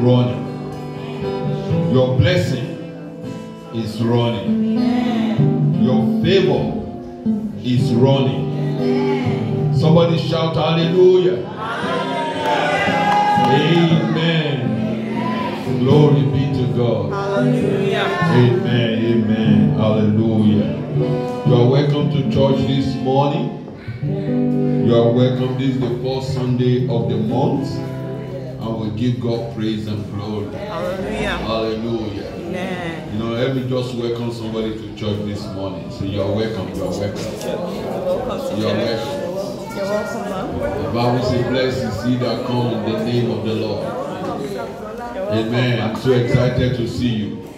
running. Your blessing is running. Your favor is running. Somebody shout hallelujah. Amen. Glory be to God. Hallelujah. Amen. Amen. Hallelujah. You are welcome to church this morning. You are welcome. This is the first Sunday of the month. And we give God praise and glory. Hallelujah. Hallelujah. Amen. You know, let me just welcome somebody to church this morning. So you are welcome. You are welcome. Welcome You are welcome. You're welcome. The Bible says, Blessed is he that come in the name of the Lord. Amen. I'm so excited to see you.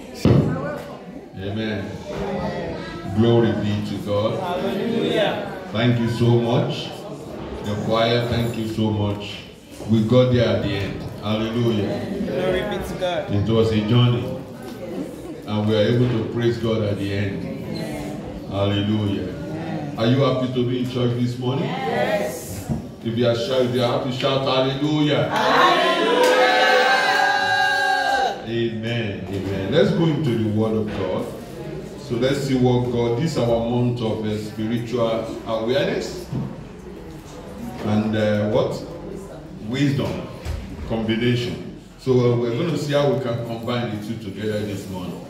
Amen. Glory be to God. Hallelujah. Thank you so much. The choir, thank you so much. We got there at the end. Hallelujah. Glory be to God. It was a journey. And we are able to praise God at the end. Hallelujah. Are you happy to be in church this morning? Yes. If you are shy, if you are happy, shout hallelujah. Hallelujah. Amen. Amen. Let's go into the Word of God. So let's see what God, this is our month of uh, spiritual awareness and uh, what? Wisdom combination. So uh, we're going to see how we can combine the two together this morning.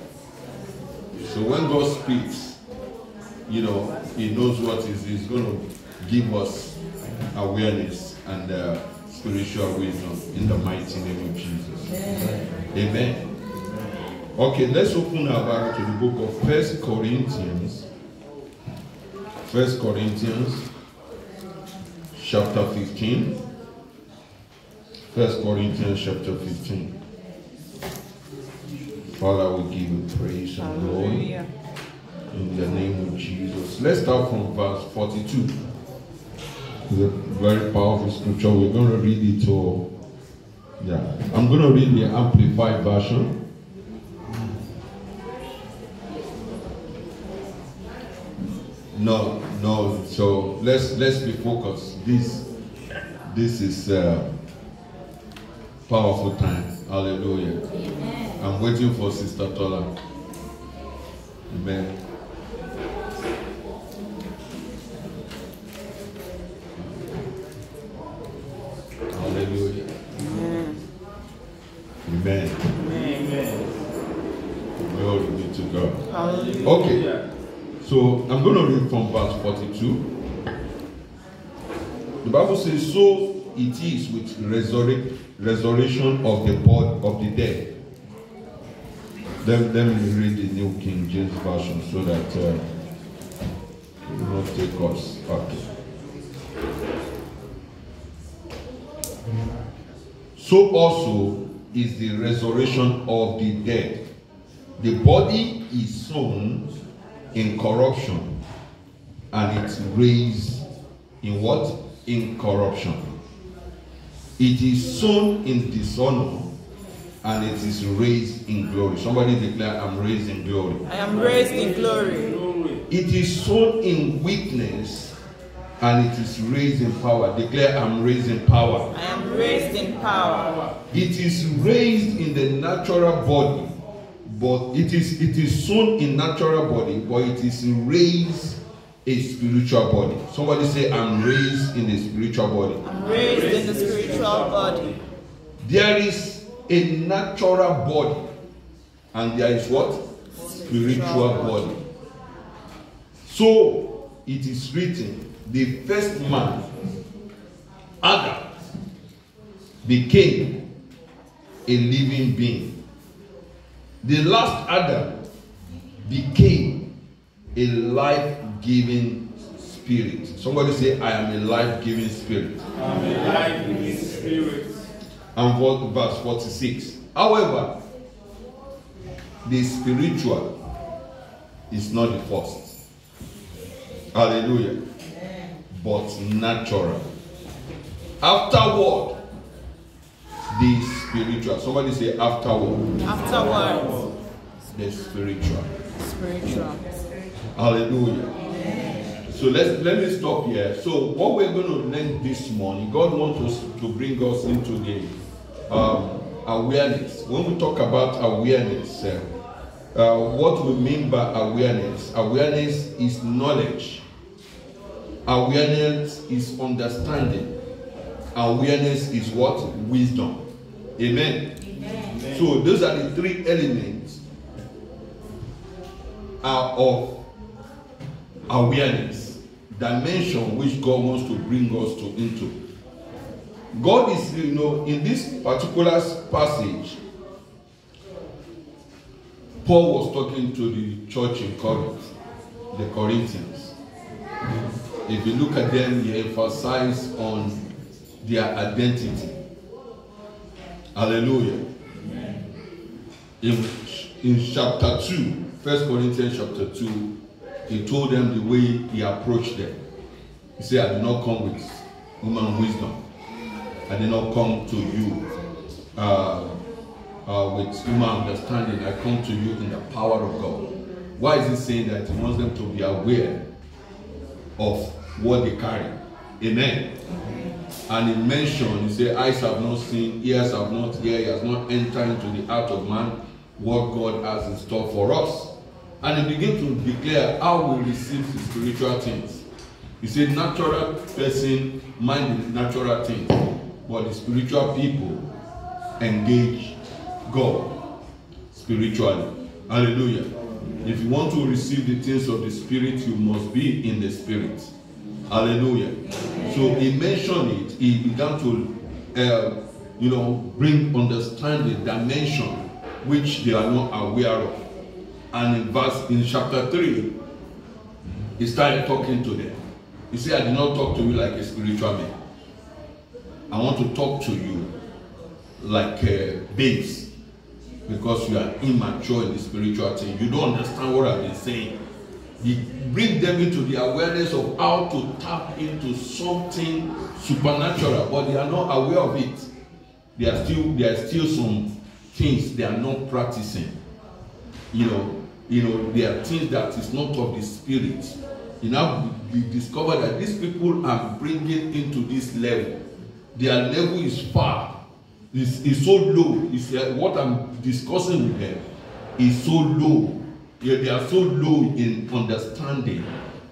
So when God speaks, you know, He knows what is He's going to give us awareness and uh, spiritual wisdom in the mighty name of Jesus. Amen. Okay, let's open our Bible to the book of First Corinthians. First Corinthians, chapter 15. First Corinthians, chapter 15. Father, we give you praise and glory in the name of Jesus. Let's start from verse 42. It's a very powerful scripture. We're going to read it all. Yeah, I'm going to read the Amplified Version. No, no. So let's let's be focused. This this is uh, powerful time. Hallelujah. I'm waiting for Sister Tola. Amen. Hallelujah. Amen. Amen. Amen. Glory be to God. Hallelujah. Okay. So I'm going to read from verse 42. The Bible says, So it is with resurrect, resurrection of the body of the dead. Let, let me read the New King James Version so that uh, it will not take us back. So also is the resurrection of the dead. The body is sown in corruption and it's raised in what? In corruption. It is sown in dishonor and it is raised in glory. Somebody declare, I'm raised in glory. I am raised in glory. It is sown in weakness and it is raised in power. Declare, I'm raised in power. I am raised in power. It is raised in the natural body, but it is it is sown in natural body, but it is raised a spiritual body. Somebody say, I'm raised in a spiritual body. I'm raised in the spiritual body. There is a natural body, and there is what? Spiritual body. So it is written, the first man, Adam, became a living being. The last Adam became a life giving spirit. Somebody say, I am a life giving spirit. I'm a life giving spirit. and vo- verse 46. However, the spiritual is not the first. Hallelujah. But natural. Afterward, the spiritual. Somebody say afterward, Afterwards, the spiritual. spiritual. Hallelujah. So let's let me stop here. So what we're going to learn this morning, God wants us to bring us into the um, awareness. When we talk about awareness, uh, uh, what we mean by awareness? Awareness is knowledge. Awareness is understanding. Awareness is what? Wisdom. Amen. So those are the three elements are of awareness, dimension which God wants to bring us to into. God is, you know, in this particular passage, Paul was talking to the church in Corinth, the Corinthians. If you look at them, he emphasized on their identity. Hallelujah. In, in chapter 2, 1 Corinthians chapter 2, he told them the way he approached them. He said, I did not come with human wisdom. I did not come to you uh, uh, with human understanding. I come to you in the power of God. Why is he saying that? He wants them to be aware of what they carry. Amen. And he mentioned, he said, eyes have not seen, ears have not heard, he has not entered into the heart of man what God has in store for us. And he began to declare how we receive the spiritual things. He said, natural person mind the natural things, but the spiritual people engage God spiritually. Hallelujah. If you want to receive the things of the spirit, you must be in the spirit. Hallelujah. So he mentioned it. He began to, uh, you know, bring understanding, dimension, which they are not aware of. And in verse, in chapter 3, he started talking to them. He said, I did not talk to you like a spiritual man. I want to talk to you like uh, babes because you are immature in the spiritual thing. You don't understand what I've been saying. He bring them into the awareness of how to tap into something supernatural, but they are not aware of it. There are still there are still some things they are not practicing. You know, you know, there are things that is not of the spirit. You now we discover that these people are bringing into this level. Their level is far, is is so low. Is uh, what I'm discussing with them is so low. Yeah, they are so low in understanding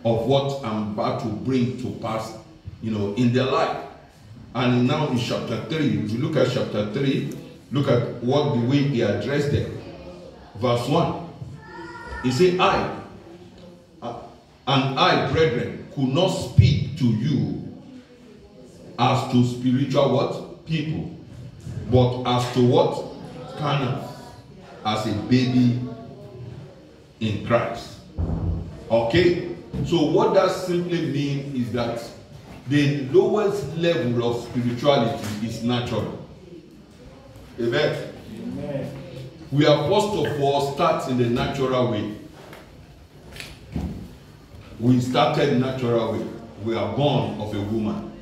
of what I'm about to bring to pass, you know, in their life. And now in chapter 3, if you look at chapter 3, look at what the way he addressed them. Verse 1. He said, I uh, and I, brethren, could not speak to you as to spiritual what? People. But as to what? Carnal. As a baby in Christ. Okay? So what that simply means is that the lowest level of spirituality is natural. Amen. Amen. We are first of all start in the natural way. We started natural way. We are born of a woman.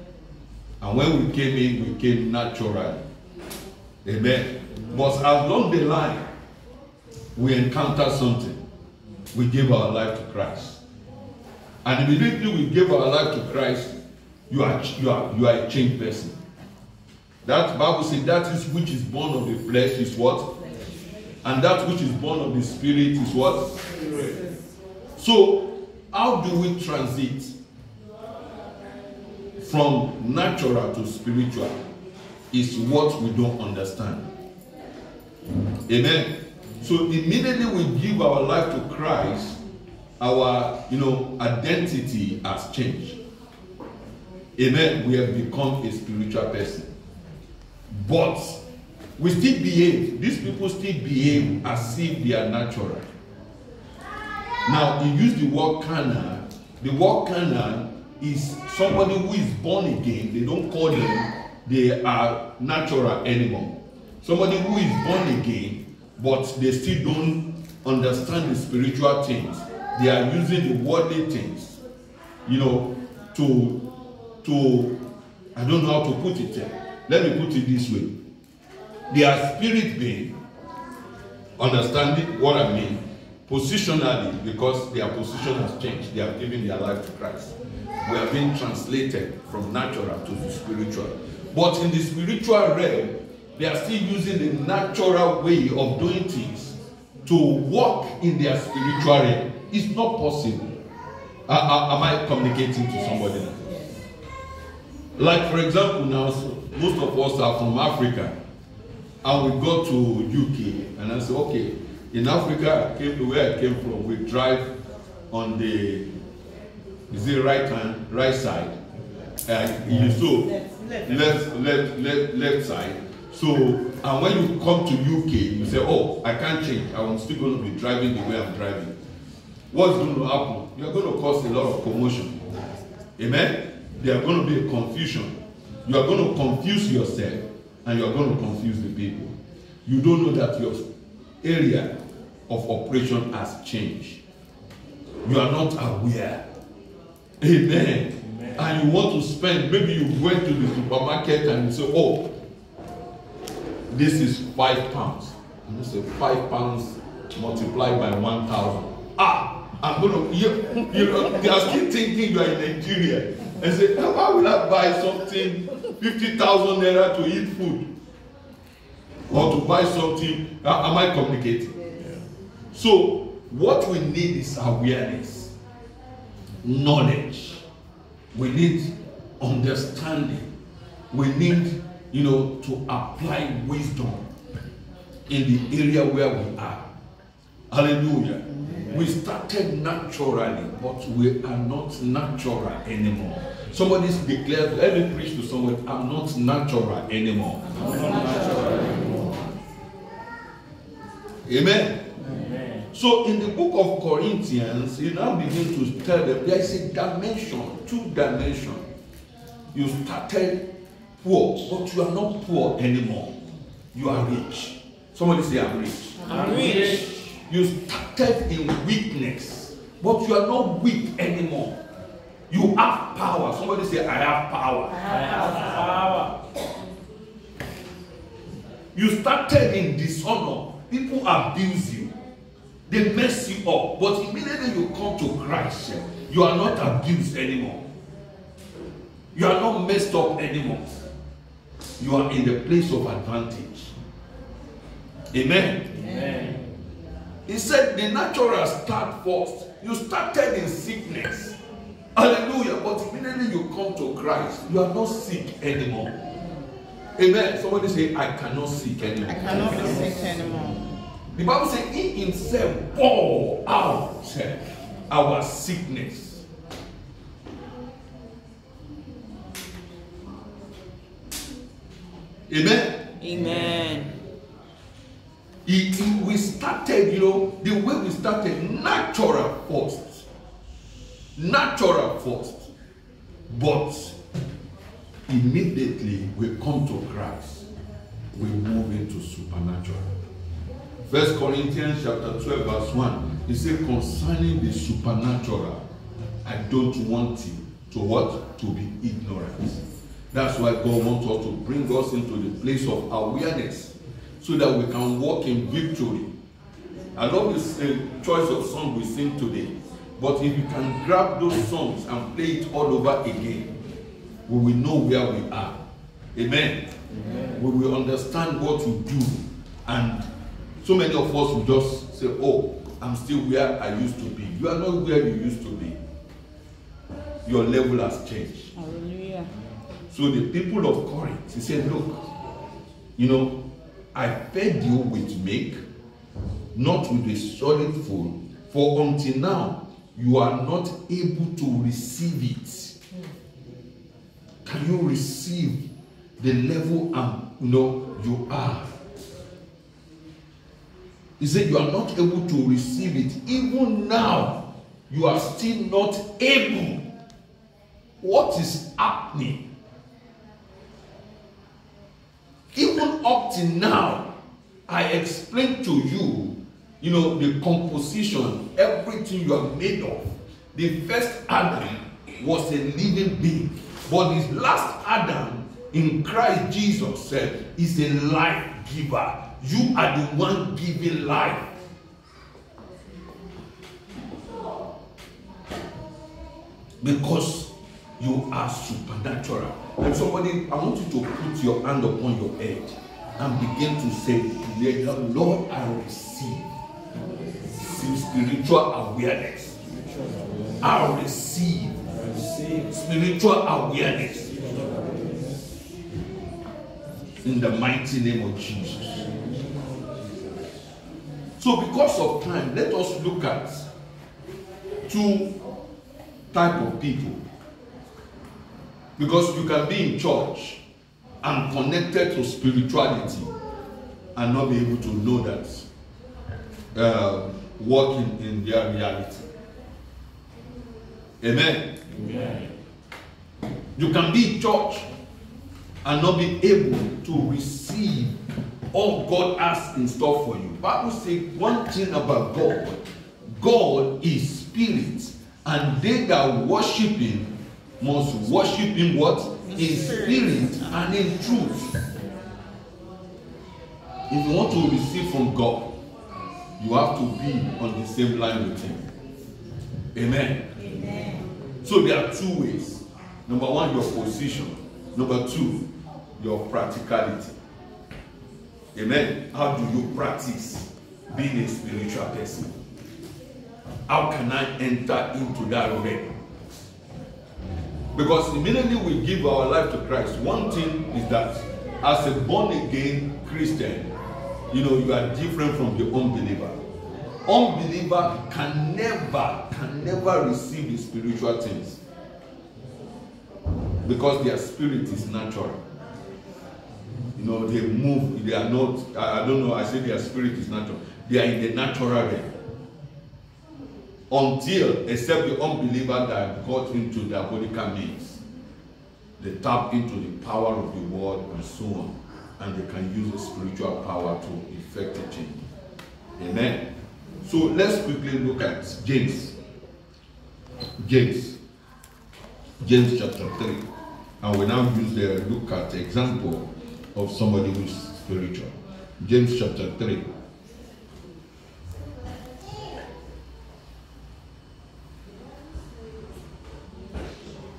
And when we came in, we came naturally. Amen. But along the line, we encounter something. We give our life to Christ. And immediately we give our life to Christ, you are, you are, you are a changed person. That Bible says that is which is born of the flesh is what? And that which is born of the spirit is what? So, how do we transit from natural to spiritual? Is what we don't understand. Amen. So immediately we give our life to Christ, our you know identity has changed. Amen. We have become a spiritual person. But we still behave. These people still behave as if they are natural. Now he use the word carnal. The word carnal is somebody who is born again. They don't call them they are natural anymore. Somebody who is born again, but they still don't understand the spiritual things. They are using the worldly things, you know, to to I don't know how to put it. Let me put it this way. They are spirit being, understanding what I mean, positionally, because their position has changed. They have given their life to Christ. We have been translated from natural to the spiritual. But in the spiritual realm, They are still using the natural way of doing things to walk in their spiritual realm. It's not possible. Uh, uh, am I communicating to somebody now? Like, for example, now, most of us are from Africa, and we go to UK, and I say, okay, in Africa, I came, where I came from, we drive on the, is it right hand, right side? Uh, you so left, left, left, left side. So, and when you come to UK, you say, oh, I can't change. I'm still going to be driving the way I'm driving. What's going to happen? You're going to cause a lot of commotion. Amen? There are going to be a confusion. You are going to confuse yourself and you are going to confuse the people. You don't know that your area of operation has changed. You are not aware. Amen. And you want to spend, maybe you went to the supermarket and you say, oh, this is five pounds. And you say, five pounds multiplied by one thousand. Ah, I'm gonna, you, you know, they are still thinking you are in Nigeria. And say, why will I buy something 50,000 naira to eat food? Or to buy something, uh, am I communicating? So, what we need is awareness, knowledge. We need understanding. We need, you know, to apply wisdom in the area where we are. Hallelujah. We started naturally, but we are not natural anymore. Somebody declared, let me preach to someone, I'm not natural anymore. Amen. So in the book of Corinthians, you now begin to tell them there is a dimension, two dimension. You started poor, but you are not poor anymore. You are rich. Somebody say, I'm rich. I'm rich. You started in weakness, but you are not weak anymore. You have power. Somebody say, I have power. I have power. You started in dishonor. People abuse you. They mess you up. But immediately you come to Christ, you are not abused anymore. You are not messed up anymore. You are in the place of advantage. Amen. Amen. He said the natural start first. You started in sickness. Hallelujah. But immediately you come to Christ, you are not sick anymore. Amen. Somebody say, I cannot sick anymore. I cannot be sick anymore. The Bible says he himself bore out our sickness. Amen. Amen. He, he- we started, you know, the way we started, natural first. Natural first. But immediately we come to Christ, we move into supernatural. First Corinthians chapter 12, verse 1. He said, concerning the supernatural, I don't want you to what? To be ignorant. That's why God wants us to bring us into the place of awareness so that we can walk in victory. I love this uh, choice of song we sing today. But if you can grab those songs and play it all over again, we will know where we are. Amen. We will understand what we do. And so many of us will just say, Oh, I'm still where I used to be. You are not where you used to be. Your level has changed. Hallelujah. So the people of Corinth, he said, Look, you know, I fed you with milk, not with a solid food, for until now you are not able to receive it. Can you receive the level and you know you are? He said, You are not able to receive it. Even now, you are still not able. What is happening? Even up to now, I explained to you, you know, the composition, everything you are made of. The first Adam was a living being, but his last Adam in Christ Jesus said is a life giver. You are the one giving life. Because you are supernatural. And somebody, I want you to put your hand upon your head. and begin to say, Lord, I receive spiritual awareness. I receive spiritual awareness in the mighty name of Jesus. So, because of time, let us look at two type of people. Because you can be in church and connected to spirituality and not be able to know that uh, working in their reality. Amen. Amen. You can be in church and not be able to receive all God has in store for you. Bible says one thing about God. God is spirit, and they that worship him must worship him what? In spirit and in truth. If you want to receive from God, you have to be on the same line with him. Amen. So there are two ways. Number one, your position. Number two, your practicality. Amen. How do you practice being a spiritual person? How can I enter into that realm? Because immediately we give our life to Christ, one thing is that as a born again Christian, you know, you are different from the unbeliever. Unbeliever can never, can never receive the spiritual things because their spirit is natural. You know, they move, they are not, I don't know, I say their spirit is natural. They are in the natural realm. Until, except the unbeliever that got into diabolical means, they tap into the power of the word and so on, and they can use spiritual power to effect a change. Amen. So let's quickly look at James. James. James chapter 3. And we now use the look at example of somebody who is spiritual. James chapter 3.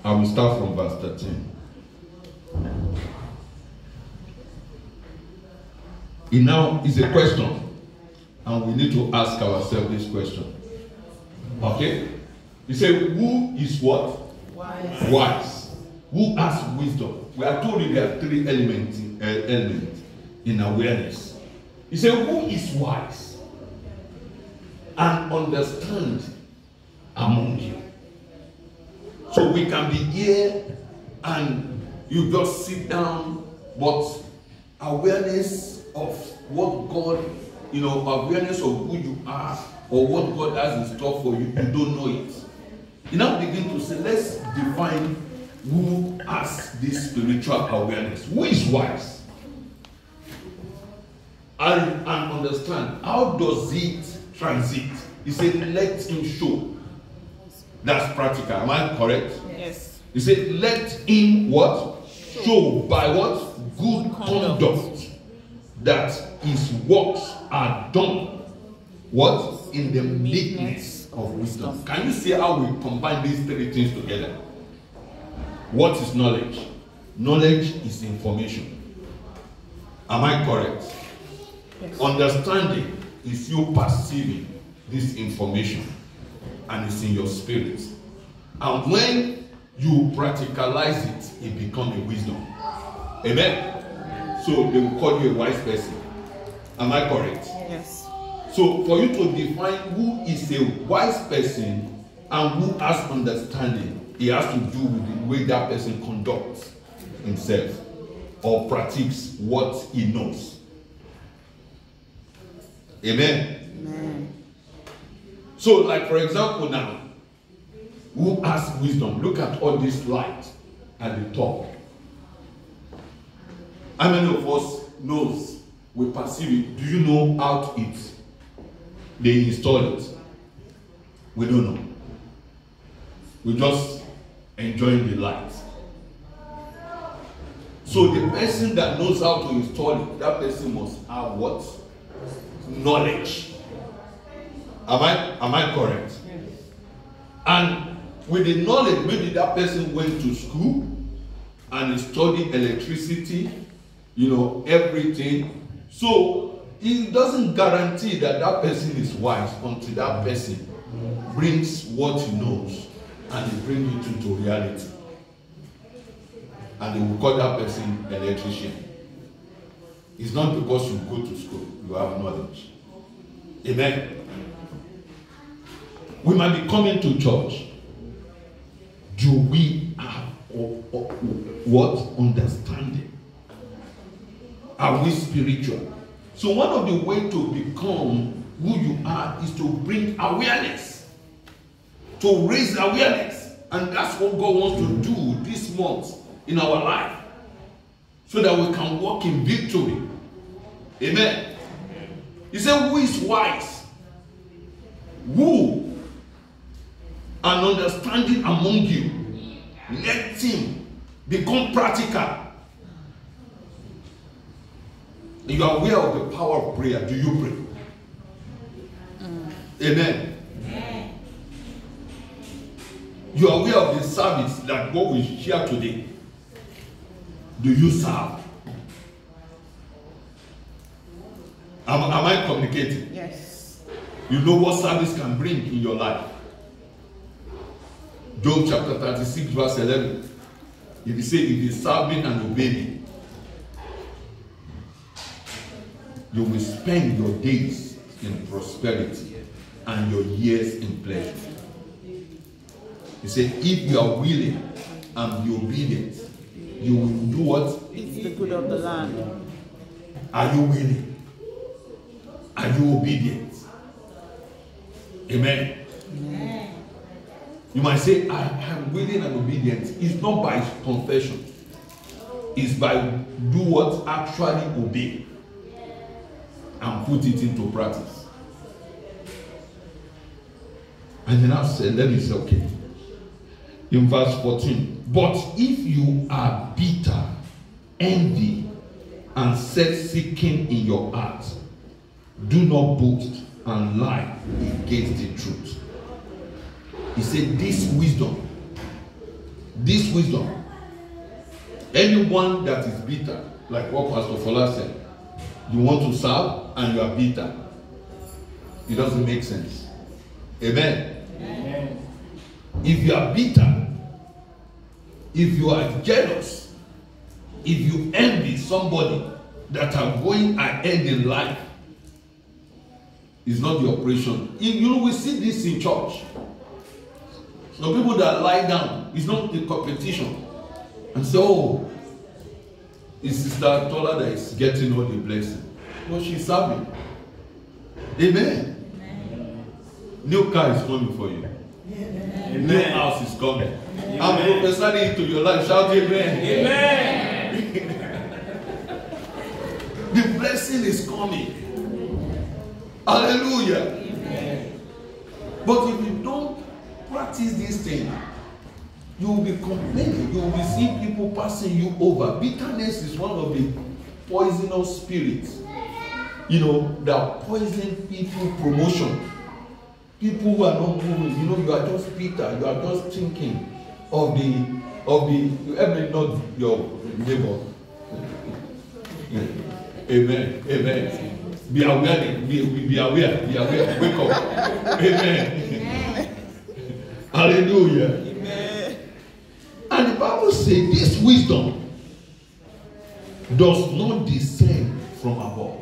I will start from verse 13. It now is a question, and we need to ask ourselves this question. Okay? He said, Who is what? Wise. wise who has wisdom we are told you there are three elements in, uh, elements in awareness he said who is wise and understand among you so we can be here and you just sit down but awareness of what god you know awareness of who you are or what god has in store for you you don't know it you now begin to say, let's define who has this spiritual awareness. Who is wise? And, and understand how does it transit? He said, let him show. That's practical. Am I correct? Yes. He said, let him what? Show by what? Good Conduct. that his works are done. What? In the meekness of wisdom. Can you see how we combine these three things together? What is knowledge? Knowledge is information. Am I correct? Yes. Understanding is you perceiving this information and it's in your spirit. And when you practicalize it, it becomes a wisdom. Amen. So they will call you a wise person. Am I correct? Yes. So for you to define who is a wise person and who has understanding, it has to do with the way that person conducts himself or practices what he knows. Amen. Amen. So, like for example, now, who has wisdom? Look at all this light at the top. How many of us knows we perceive it? Do you know how it they install it? We don't know. We just enjoying the light. So the person that knows how to install it, that person must have what? Knowledge. Am I am I correct? And with the knowledge, maybe that person went to school and studied electricity, you know, everything. So it doesn't guarantee that that person is wise until that person brings what he knows and he brings it into reality. And they will call that person electrician. It's not because you go to school, you have knowledge. Amen. We might be coming to church. Do we have what understanding? Are we spiritual? So one of the way to become who you are is to bring awareness, to raise awareness, and that's what God wants to do this month in our life, so that we can walk in victory. Amen. He said, "Who is wise? Who and understanding among you? Let him become practical." You are aware of the power of prayer. Do you pray? Mm. Amen. You are aware of the service that God will share today. Do you serve? Am, am I communicating? Yes. You know what service can bring in your life. Job chapter 36, verse 11. If you say, if you serve me and obey me, you will spend your days in prosperity and your years in pleasure. He said, if you are willing and be obedient, you will do what? It's the good of the land. Are you willing? Are you obedient? Amen. You might say, I am willing and obedient. It's not by confession, it's by do what actually obey and put it into practice. And then I said, me say, okay. In verse 14, but if you are bitter, envy, and self seeking in your heart, do not boast and lie against the truth. He said, This wisdom, this wisdom, anyone that is bitter, like what Pastor Fola said, you want to serve and you are bitter. It doesn't make sense. Amen. Amen. If you are bitter, if you are jealous, if you envy somebody that are going ahead in life, it's not the operation. You you we see this in church. Some people that lie down, it's not the competition. And so, oh, it's Sister Tola that is getting all the blessing. But she's serving. Amen. New car is coming for you. New Amen. house is coming. I'm Amen. prophesying into your life. Shout amen. Amen. The blessing is coming. Hallelujah. But if you don't practice this thing, you will be complaining. You will seeing people passing you over. Bitterness is one of the poisonous spirits. You know, that poison people promotion. People who are not moving, you know, you are just bitter. You are just thinking of the of the you ever not your neighbor. Amen. Amen. Be aware. Be, be, be aware. Be aware. Wake up. Amen. Hallelujah. Amen. And the Bible says this wisdom does not descend from above.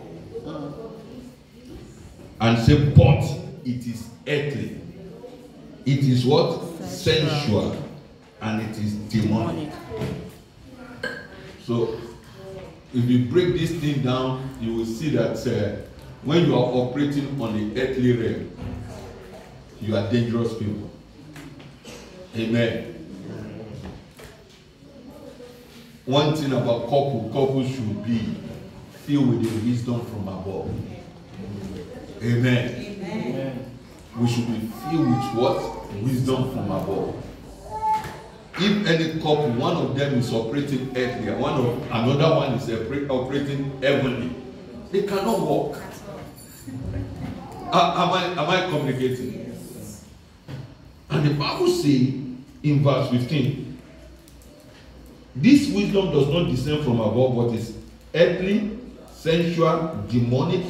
And say, but it is earthly. It is what? Sensual. And it is demonic. So, if you break this thing down, you will see that uh, when you are operating on the earthly realm, you are dangerous people. Amen. One thing about couple, couples should be filled with the wisdom from above. Amen. Amen. We should be filled with what? Wisdom from above. If any couple, one of them is operating earthly, and one of another one is opera- operating heavenly, they cannot walk. Uh, am I am I communicating? And the Bible says in verse 15, this wisdom does not descend from above, but is earthly, sensual, demonic,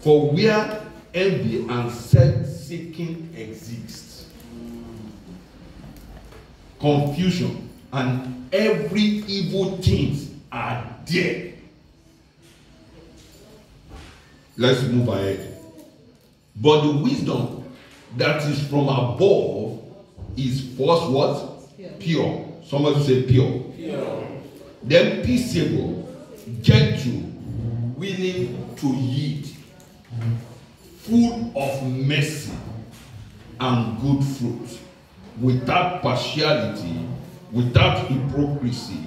for where envy and self-seeking exist. Confusion and every evil things are there. Let's move ahead. But the wisdom that is from above is first what? Pure. Somebody say pure. Then peaceable, gentle, willing to yield, full of mercy and good fruit, without partiality, without hypocrisy.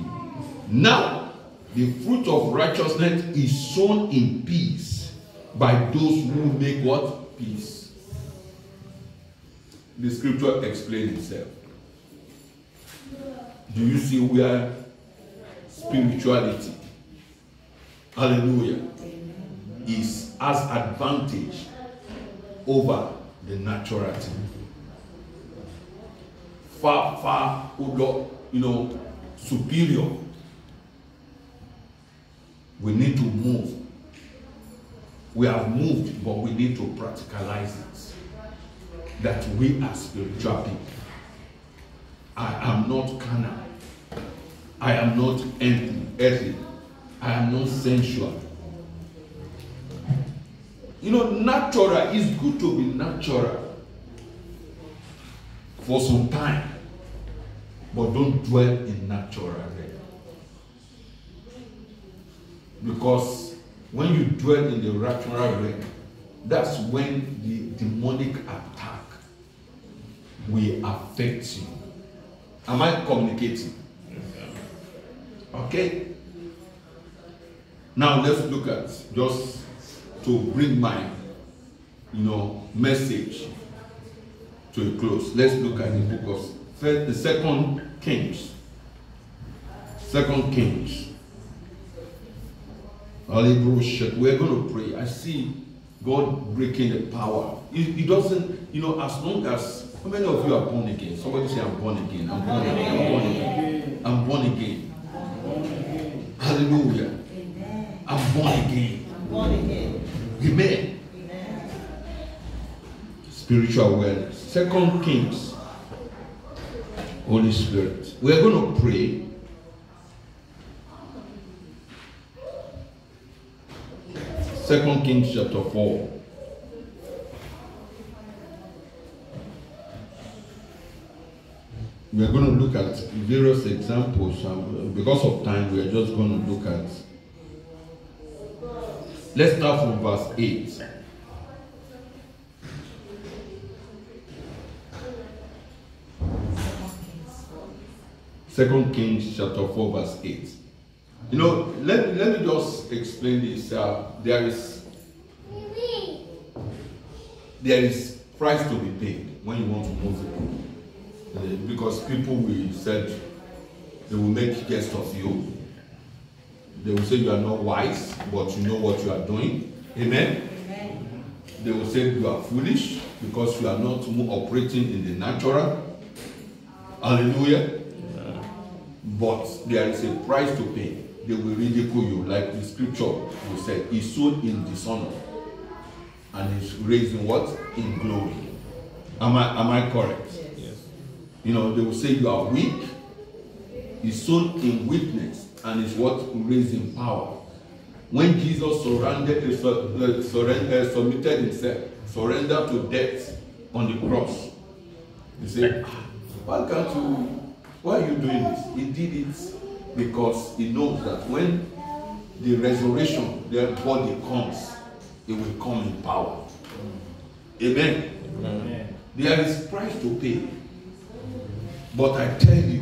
Now, the fruit of righteousness is sown in peace by those who make what? Peace. The scripture explains itself. Do you see where spirituality, hallelujah, is as advantage over the natural thing? Far, far, you know, superior. We need to move. We have moved, but we need to practicalize it. That we are spiritual people. I am not carnal. I am not empty, earthly. I am not sensual. You know, natural is good to be natural for some time, but don't dwell in natural there. Because when you dwell in the natural realm, that's when the demonic attack will affect you. Am I communicating? Okay. Now let's look at just to bring my you know message to a close. Let's look at the book of first, the second Kings. Second Kings. We're going to pray. I see God breaking the power. It, it doesn't, you know, as long as how many of you are born again? Somebody say, I'm born again. I'm born again. I'm born again. I'm born again. Hallelujah. I'm born again. Born again. Amen. Amen. Spiritual awareness. Second Kings. Holy Spirit. We're going to pray. Second Kings chapter 4. We are going to look at various examples. because of time, we are just going to look at. Let's start from verse 8. Second Kings chapter 4, verse 8. You know, let, let me just explain this. Uh, there is there is price to be paid when you want to move it. Uh, because people will said they will make jest of you. They will say you are not wise, but you know what you are doing. Amen. They will say you are foolish because you are not operating in the natural. Hallelujah. But there is a price to pay. They will ridicule you, like the scripture will say, He sown in dishonor and is raised in what? In glory. Am I am I correct? Yes. You know, they will say you are weak. He's sown in weakness and is what raised in power. When Jesus surrendered, uh, sur- uh, submitted himself, surrendered to death on the cross, he said, "Ah, Why can't you? Why are you doing this? He did it because he knows that when the resurrection, their body comes, it will come in power. Amen. Amen. There is price to pay. But I tell you,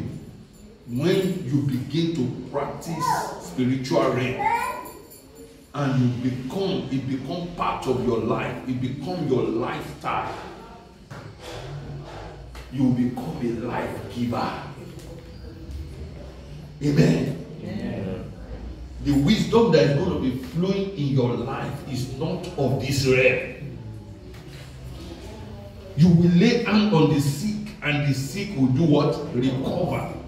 when you begin to practice spiritual realm and you become, it become part of your life, it become your lifestyle, you become a life giver. Amen. Amen. The wisdom that is going to be flowing in your life is not of this realm. You will lay hand on the sick, and the sick will do what? Recover.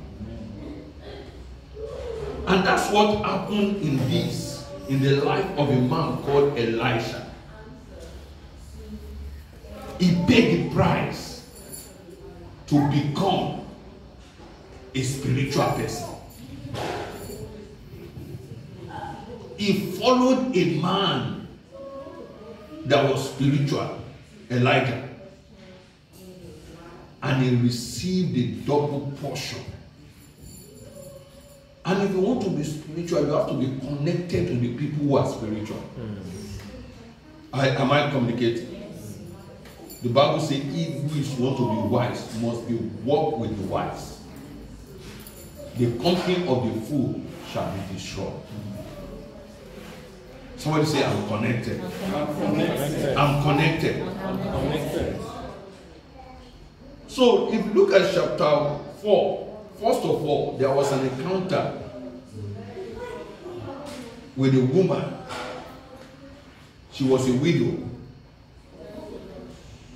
And that's what happened in this. in the life of a man called Elisha. He paid the price to become a spiritual person. He followed a man that was spiritual, Elijah, and he received a double portion. And if you want to be spiritual, you have to be connected to the people who are spiritual. I, am I communicating? The Bible says, if we want to be wise, must be walk with the wise. The company of the fool shall be destroyed. Somebody say, I'm connected. I'm connected. I'm connected. I'm connected. So if you look at chapter 4, first of all, there was an encounter with a woman. She was a widow.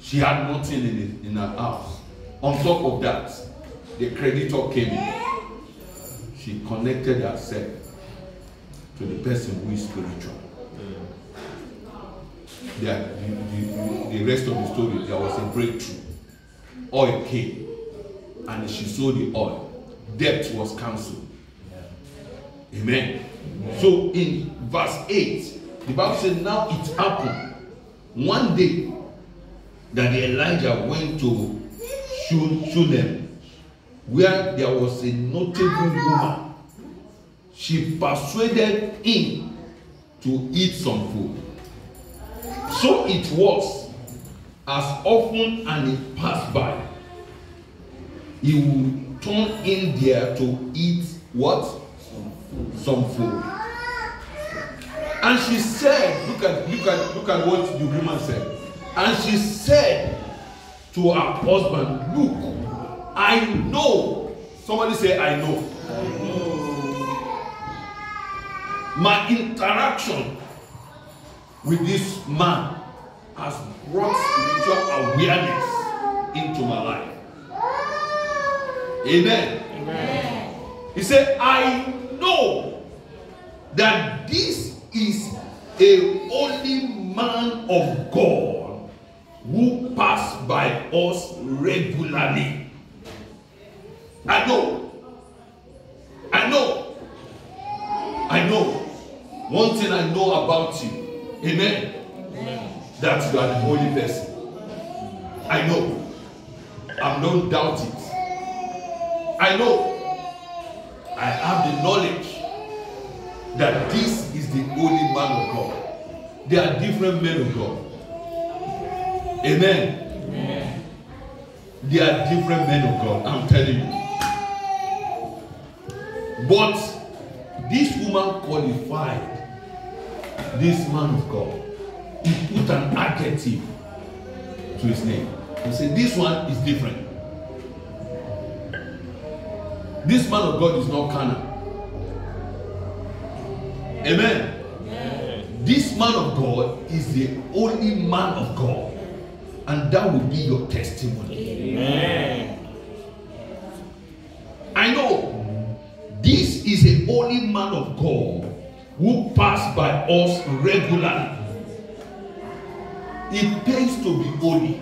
She had nothing in, it, in her house. On top of that, the creditor came in. She connected herself to the person who is spiritual. The, the, the, the rest of the story, there was a breakthrough. Oil came, and she sold the oil. Debt was cancelled. Amen. So in verse 8, the Bible says, Now it happened one day that Elijah went to Shun- Shunem, where there was a notable woman. She persuaded him to eat some food. So it was, as often and he passed by, he would turn in there to eat what? Some food. And she said, look at look at look at what the woman said. And she said to her husband, Look, I know. Somebody say, I know. My interaction with this man has brought spiritual awareness into my life. Amen. Amen. He said, I know that this is a holy man of God who passed by us regularly. I know. I know. I know. One thing I know about you. Amen. That you are the holy person. I know. I don't doubt it. I know. I have the knowledge that this is the holy man of God. There are different men of God. Amen. Amen. There are different men of God. I'm telling you. But this woman qualified this man of God. He put an adjective to his name. He said, This one is different. This man of God is not carnal. Amen. This man of God is the only man of God. And that will be your testimony. Amen. I know this is the only man of God who passed by us regularly. It pays to be holy.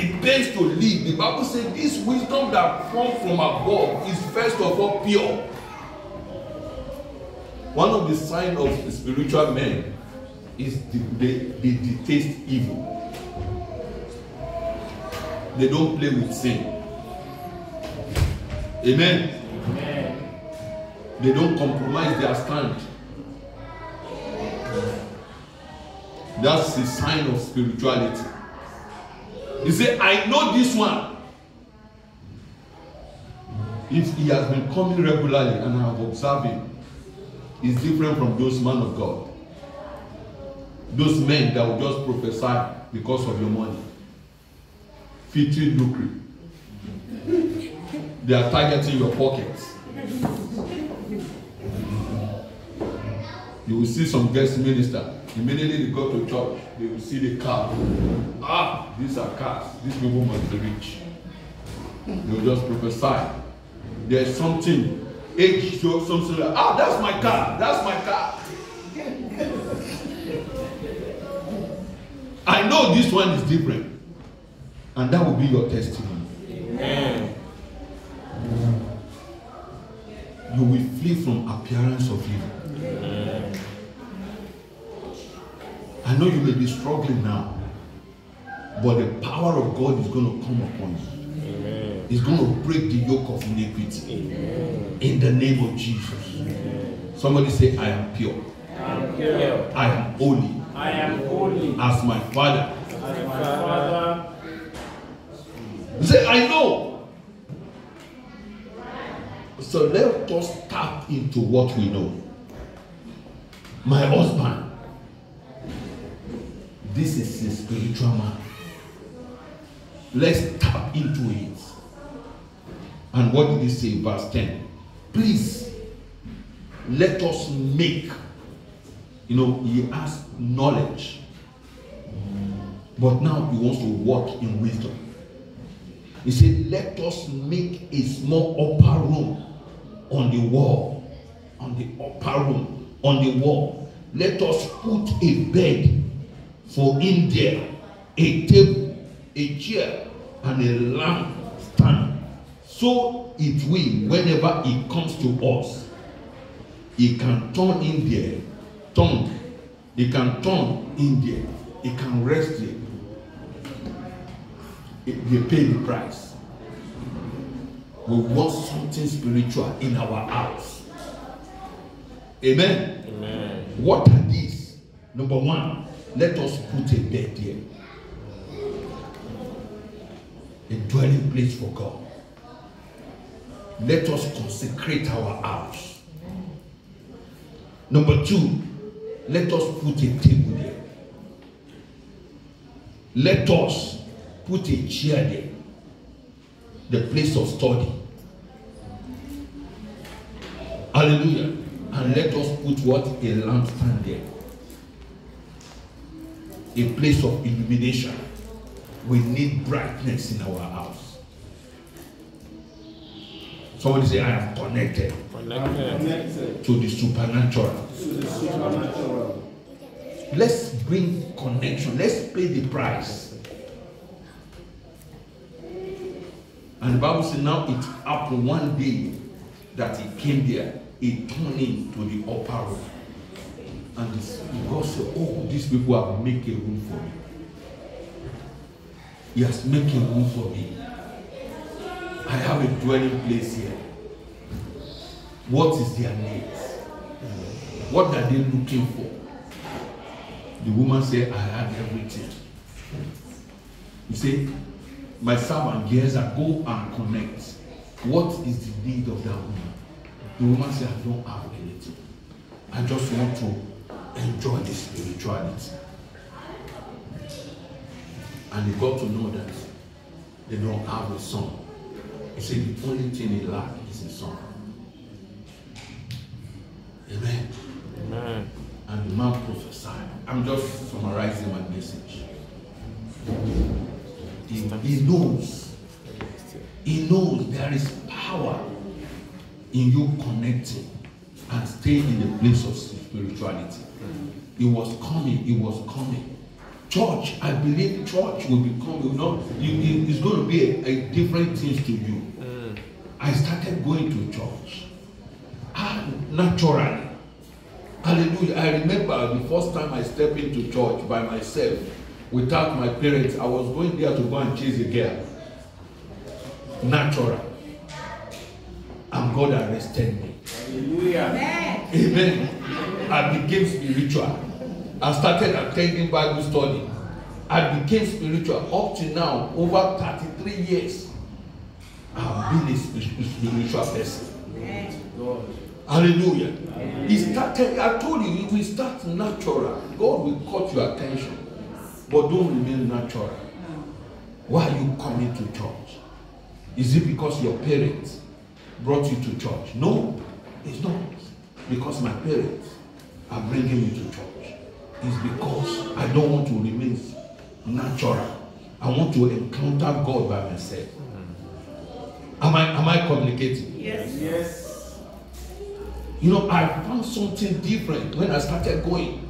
It pays to live. The Bible says this wisdom that comes from above is first of all pure. One of the signs of spiritual men is the, they, they detest evil. They don't play with sin. Amen. Amen. They don't compromise their stand. That's a sign of spirituality. He said, I know this one. If he has been coming regularly and I have observed him, he's different from those men of God. Those men that will just prophesy because of your money. Fitting lucre. They are targeting your pockets. You will see some guest minister. Immediately they go to church, they will see the car. Ah, these are cars. These people must be rich. They will just prophesy. There's something age so something like ah that's my car that's my car i know this one is different and that will be your testimony Amen. you will flee from appearance of evil i know you may be struggling now but the power of god is going to come upon you Amen. It's going to break the yoke of iniquity Amen. in the name of Jesus. Somebody say, I am pure. I am pure. I am holy I am holy. as my Father. As my Father. Say, I know. So let us tap into what we know. My husband, this is a spiritual man. Let's tap into it. And what did he say, verse 10? Please, let us make. You know, he has knowledge. But now he wants to walk in wisdom. He said, Let us make a small upper room on the wall. On the upper room, on the wall. Let us put a bed for there, a table, a chair, and a lamp stand. So it will, whenever he comes to us, he can turn in there, turn. He can turn in there. He can rest there. They pay the price. We want something spiritual in our house. Amen. Amen. What are these? Number one, let us put a bed there. A dwelling place for God. Let us consecrate our house. Number two, let us put a table there. Let us put a chair there. The place of study. Hallelujah. And let us put what? A lampstand there. A place of illumination. We need brightness in our house. Somebody say, I am connected Connected. connected to the supernatural. to the supernatural. Let's bring connection. Let's pay the price. And the Bible says now it happened one day that he came there, he turned into the upper room. And God said, Oh, these people have made a room for me. He has made a room for me. I have a dwelling place here. What is their needs? What are they looking for? The woman said, I have everything. He said, My servant Gehazi, go and connect. What is the need of that woman? The woman said, I don't have anything. I just want to enjoy the spirituality. And he got to know that they don't have a son. He said, The only thing he lack is a son. Amen. Amen. And the man prophesied. I'm just summarizing my message. He, he knows. He knows there is power in you connecting and staying in the place of spirituality. It was coming. It was coming. Church, I believe church will become, you know, it's going to be a, a different thing to you. I started going to church. Ah, naturally. Hallelujah. I remember the first time I stepped into church by myself without my parents. I was going there to go and chase a girl. Natural. And God arrested me. Hallelujah. Amen. I became spiritual. I started attending Bible study. I became spiritual up to now, over 33 years. I've been a spiritual person. Hallelujah. It started, I told you, it will start natural. God will cut your attention. But don't remain natural. Why are you coming to church? Is it because your parents brought you to church? No, it's not. Because my parents are bringing me to church. It's because I don't want to remain natural. I want to encounter God by myself. Am I am I communicating? Yes. You know, I found something different when I started going.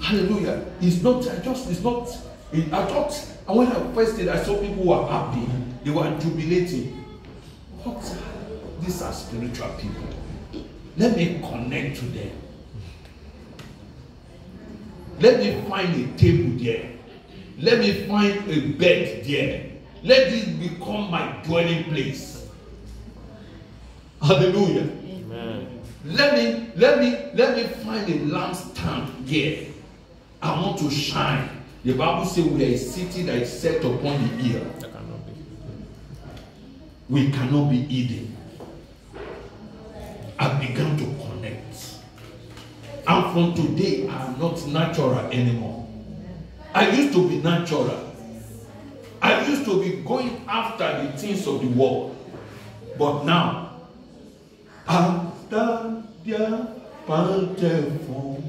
Hallelujah. It's not, I just, it's not, it, I thought, and when I first did, I saw people who were happy, they were jubilating. What? These are spiritual people. Let me connect to them. Let me find a table there. Let me find a bed there. Let this become my dwelling place. Hallelujah. Amen. Let me let me let me find a lampstand here. I want to shine. The Bible says we are a city that is set upon the hill. Cannot. We cannot be hidden. I began to connect. From today, I am not natural anymore. I used to be natural. I used to be going after the things of the world. But now, after their plentiful,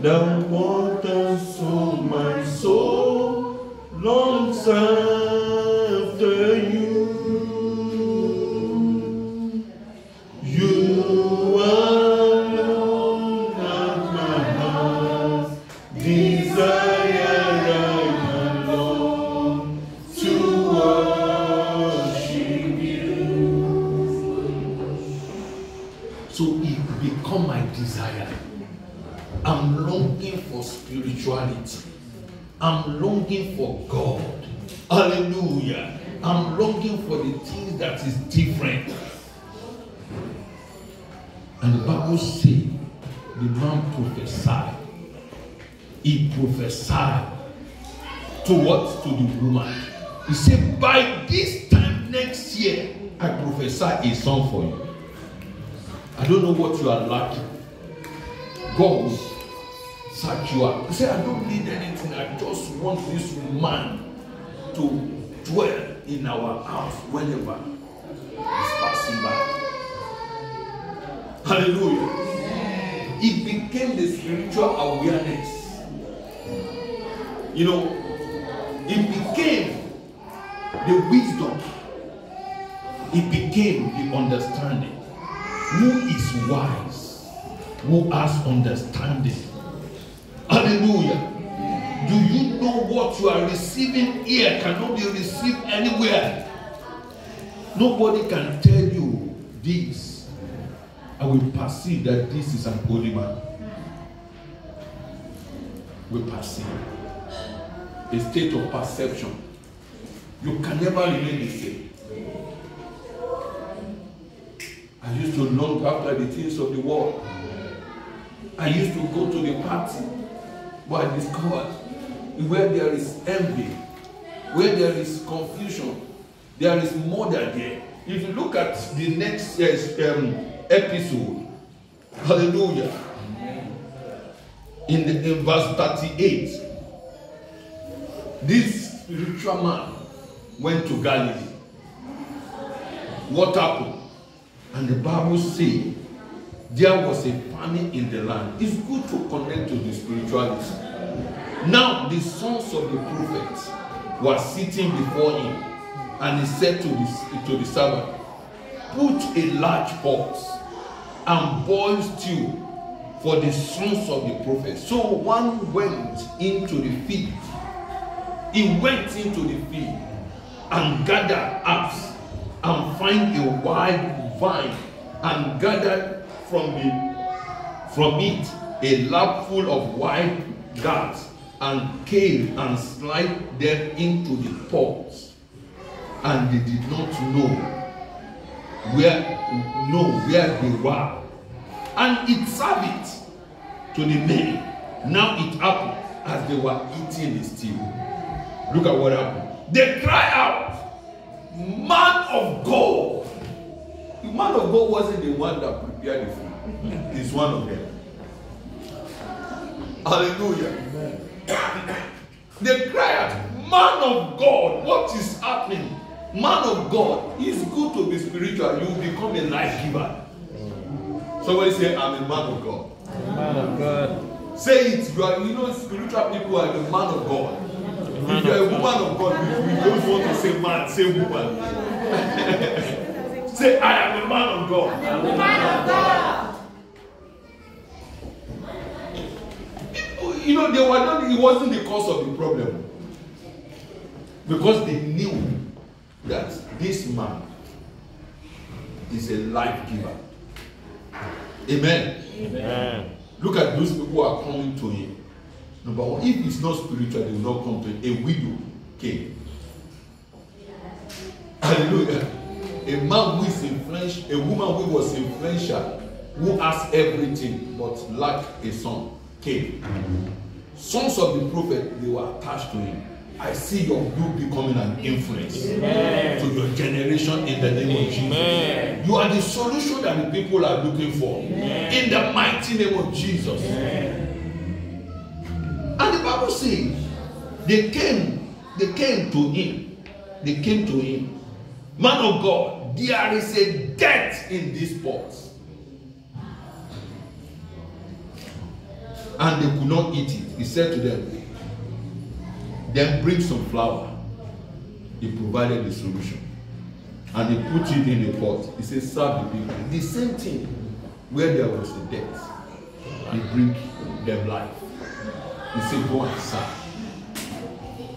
the waters of my soul longs after longing for God. Hallelujah. I'm longing for the things that is different. And the Bible says the man prophesied. He prophesied to what? To the woman. He said, By this time next year, I prophesy a song for you. I don't know what you are lacking. God out. He said, I don't need anything. I just want this man to dwell in our house whenever he's passing by. Hallelujah. It became the spiritual awareness. You know, it became the wisdom. It became the understanding. Who is wise? Who has understanding? Hallelujah. Do you know what you are receiving here cannot be received anywhere? Nobody can tell you this. I will perceive that this is an holy man. We perceive a state of perception. You can never remain the same. I used to long after the things of the world. I used to go to the party, but I discovered where there is envy, where there is confusion, there is murder there. If you look at the next uh, um, episode, hallelujah, in, the, in verse 38, this spiritual man went to Galilee. What happened? And the Bible says there was a famine in the land. It's good to connect to the spirituality. Now the sons of the prophets were sitting before him, and he said to the, to the servant, Put a large pot and boil stew for the sons of the prophets. So one went into the field. He went into the field and gathered herbs and find a wild vine and gathered from the from it a lap full of wild gourds and came and slide them into the pots. And they did not know where know where they were. And it served it to the men. Now it happened as they were eating the stew. Look at what happened. They cry out man of god the man of god wasn't the one that prepared the food. He's one of them. Hallelujah. They cry out man of god what is happening? Man of god it's good to be spiritual. You become a life giver. Somebody say i'm a man of god. Man of God. say it you are you know spiritual people are the man of god. If you are a woman of god you, you don't want to say man say woman Say, I am a man of God. Man of God. You know, they were not, it wasn't the cause of the problem. Because they knew that this man is a life giver. Amen. Amen. Look at those people who are coming to him. Number one, if it's not spiritual, they will not come to him. A widow came. Hallelujah. A man who is influential, a woman who was influential, who has everything but lacked a son, came. Sons of the prophet, they were attached to him. I see your you becoming an influence to your generation in the name of Jesus. Amen. You are the solution that the people are looking for. In the mighty name of Jesus. And the Bible says they came, they came to him. They came to him. Man of God, there is a death in this pot. And they could not eat it. He said to them, Then bring some flour. He provided the solution. And he put it in the pot. He said, Serve the people. The same thing where there was a death. He bring them life. He said, Go and serve.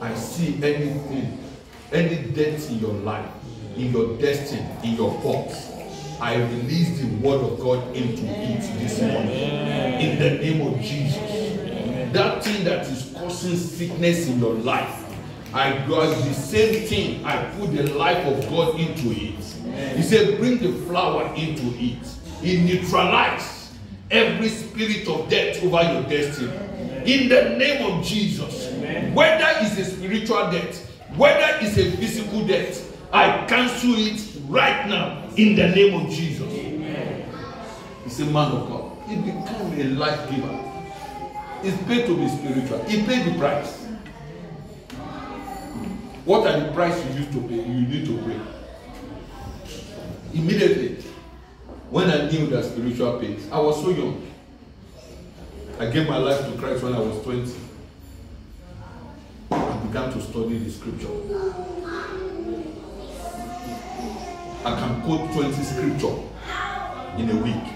I see anything, any death in your life, in your destiny, in your thoughts. I release the word of God into it this morning. In the name of Jesus. That thing that is causing sickness in your life, I got the same thing. I put the life of God into it. He said, Bring the flour into it. It neutralized every spirit of death over your destiny. In the name of Jesus. Whether it's a spiritual death, whether it's a physical death, I cancel it right now in the name of Jesus. He's a man of God. He became a life giver. It's paid to be spiritual. He paid the price. What are the price you used to pay? You need to pay. Immediately, when I knew that spiritual pays, I was so young. I gave my life to Christ when I was 20. I began to study the scripture. I can quote 20 scripture in a week.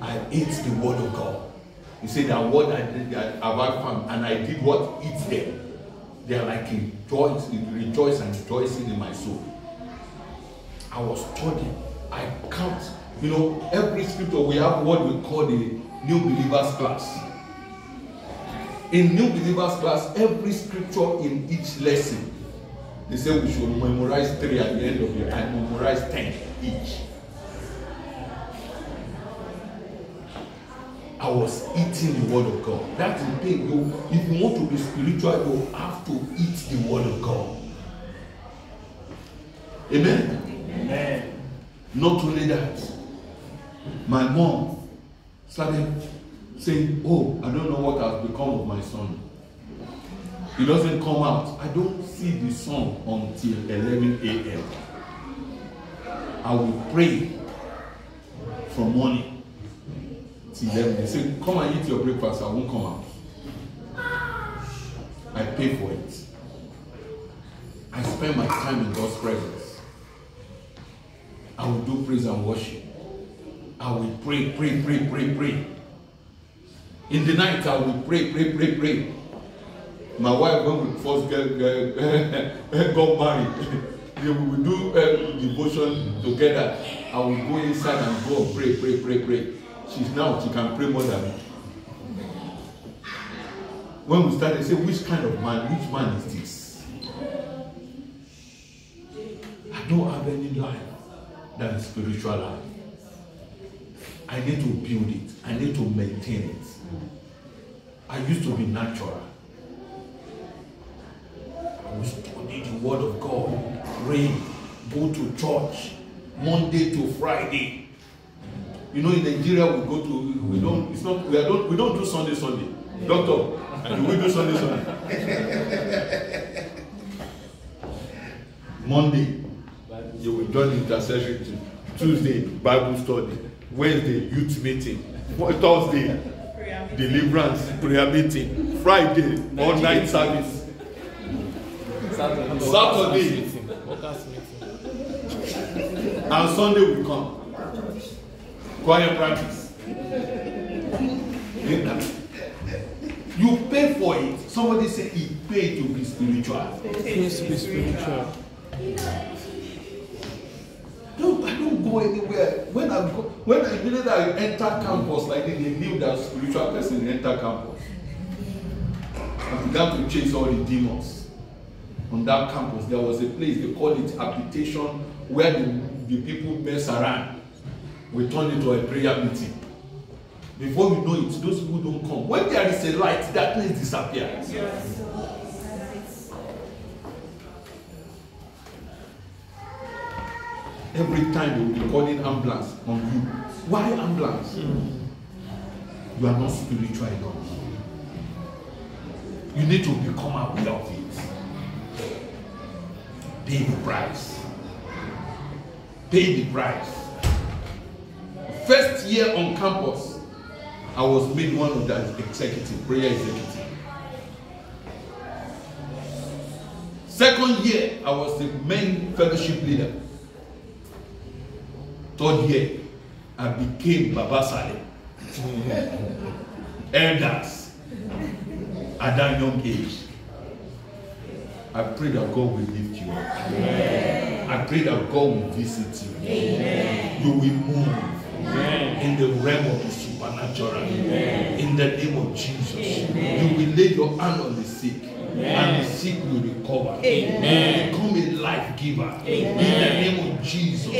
I ate the word of God. You say that word I did that have I found, and I did what eats them. They are like a rejoice and rejoicing in my soul. I was studying. I count. You know, every scripture we have what we call the new believers class. In new believers class, every scripture in each lesson, they say we should memorize three at the end of the year and memorize ten each. I was eating the word of God. That's the thing. You, if you want to be spiritual, you have to eat the word of God. Amen. Amen. Not only that, my mom started saying, Oh, I don't know what has become of my son. He doesn't come out. I don't see the sun until 11 a.m. I will pray from morning till 11. They say, Come and eat your breakfast. I won't come out. I pay for it. I spend my time in God's presence. I will do praise and worship. I will pray, pray, pray, pray, pray. In the night, I will pray, pray, pray, pray. My wife, when we first get, get, got married, we will do uh, devotion together. I will go inside and go pray, pray, pray, pray. She's now, she can pray more than me. When we started, say, which kind of man, which man is this? I don't have any life than spiritual life. I need to build it. I need to maintain it. I used to be natural. Will study the word of God, pray, go to church, Monday to Friday. You know, in Nigeria we go to we don't it's not we don't we don't do Sunday Sunday. Doctor, do we do Sunday Sunday? Monday, you will join intercession team. Tuesday, Bible study. Wednesday, youth meeting. Thursday, deliverance prayer meeting. Friday, all night service. Saturday. Saturday. And Sunday we come. Choir practice. You pay for it. Somebody say he paid to be spiritual. Please be spiritual. No, I don't go anywhere. When I go, when I believe that I enter campus like this, they knew that spiritual person enter campus. I began to chase all the demons on that campus. There was a place they call it habitation where the, the people mess around. We turn it to a prayer meeting. Before we know it, those people don't come. When there is a light, that place disappears. Every time they will be calling ambulance on you. Why ambulance? You are not spiritual enough. You need to become aware of it. Pay the price. Pay the price. First year on campus, I was made one of the executive, prayer executive. Second year, I was the main fellowship leader. Third year, I became Baba Saleh. Elders at that young age. I pray that God will lift you up. I pray that God will visit you. You will move in the realm of the supernatural. In the name of Jesus. You will lay your hand on the sick. And the sick will recover. You become a life giver. In the name of Jesus.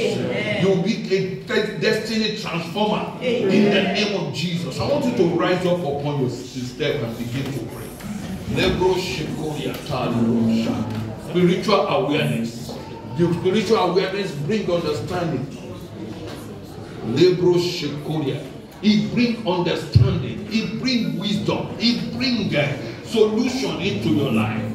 You will be a destiny transformer. In the name of Jesus. I want you to rise up upon your step and begin to pray. Spiritual awareness. The spiritual awareness bring understanding. Lebro Shekoya. It bring understanding. It bring wisdom. It bring uh, solution into your life.